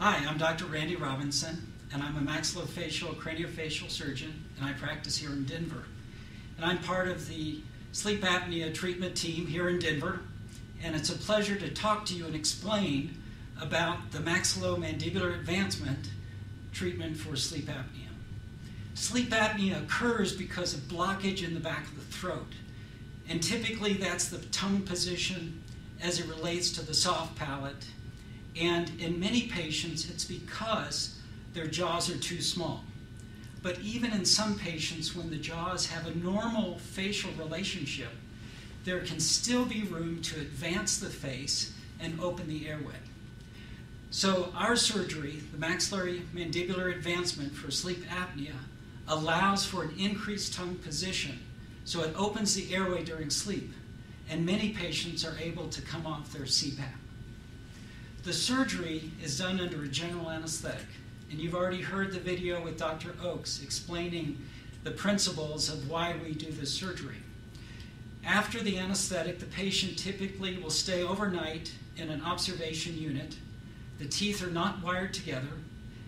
Hi, I'm Dr. Randy Robinson, and I'm a maxillofacial craniofacial surgeon, and I practice here in Denver. And I'm part of the sleep apnea treatment team here in Denver, and it's a pleasure to talk to you and explain about the maxillomandibular advancement treatment for sleep apnea. Sleep apnea occurs because of blockage in the back of the throat, and typically that's the tongue position as it relates to the soft palate and in many patients, it's because their jaws are too small. But even in some patients, when the jaws have a normal facial relationship, there can still be room to advance the face and open the airway. So, our surgery, the maxillary mandibular advancement for sleep apnea, allows for an increased tongue position. So, it opens the airway during sleep, and many patients are able to come off their CPAP. The surgery is done under a general anesthetic, and you've already heard the video with Dr. Ochs explaining the principles of why we do this surgery. After the anesthetic, the patient typically will stay overnight in an observation unit. The teeth are not wired together,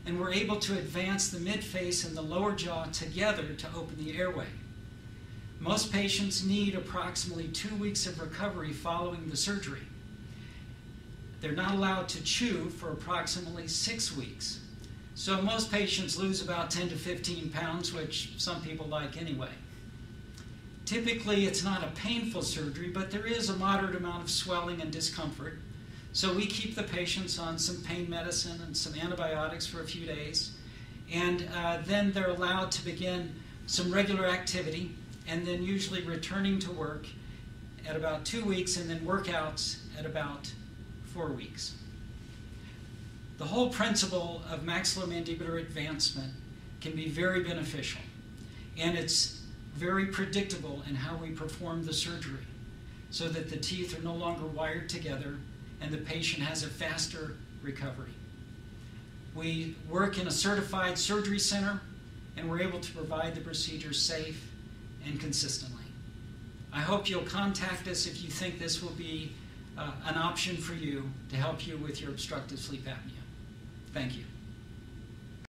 and we're able to advance the midface and the lower jaw together to open the airway. Most patients need approximately two weeks of recovery following the surgery. They're not allowed to chew for approximately six weeks. So most patients lose about 10 to 15 pounds, which some people like anyway. Typically, it's not a painful surgery, but there is a moderate amount of swelling and discomfort. So we keep the patients on some pain medicine and some antibiotics for a few days. And uh, then they're allowed to begin some regular activity and then usually returning to work at about two weeks and then workouts at about four weeks. The whole principle of maxillomandibular advancement can be very beneficial, and it's very predictable in how we perform the surgery so that the teeth are no longer wired together and the patient has a faster recovery. We work in a certified surgery center and we're able to provide the procedure safe and consistently. I hope you'll contact us if you think this will be uh, an option for you to help you with your obstructive sleep apnea. Thank you.